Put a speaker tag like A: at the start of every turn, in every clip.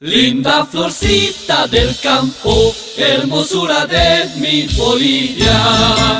A: Linda florcita del campo, hermosura de mi Bolivia.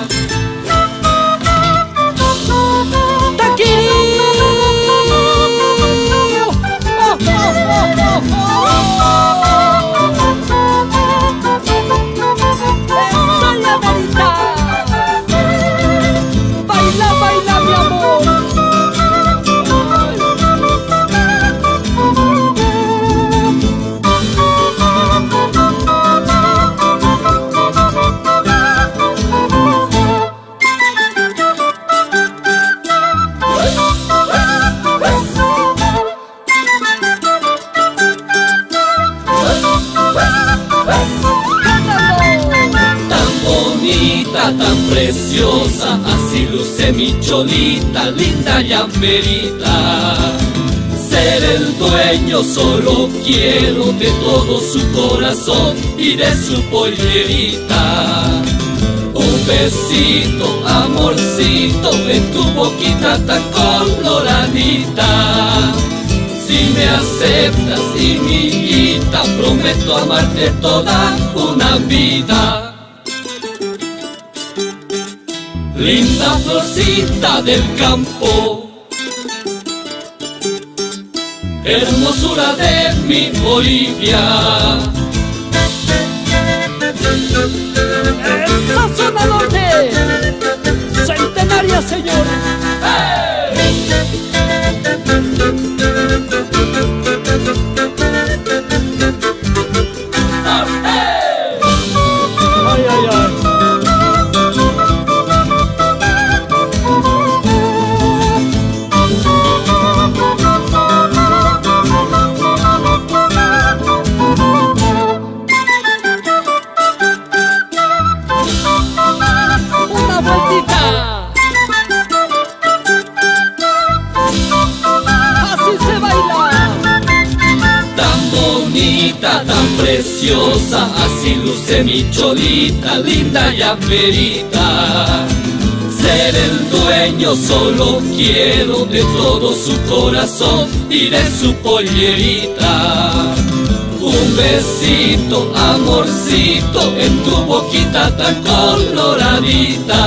A: Tan preciosa, así luce mi cholita, linda llamerita. Ser el dueño solo quiero de todo su corazón y de su pollerita. Un besito, amorcito, en tu boquita tan coloradita. Si me aceptas y mi hijita, prometo amarte toda una vida. Linda florcita del campo, hermosura de mi Bolivia.
B: Esa zona norte, centenaria señor.
A: Tan preciosa, así luce mi cholita, linda y aperita. Ser el dueño solo quiero de todo su corazón y de su pollerita. Un besito, amorcito, en tu boquita tan coloradita.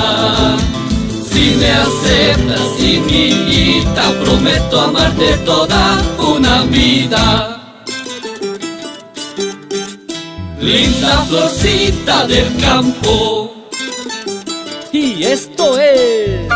A: Si me aceptas mi hijita, prometo amarte toda una vida. linda florcita del campo.
B: Y esto es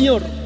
B: Señor.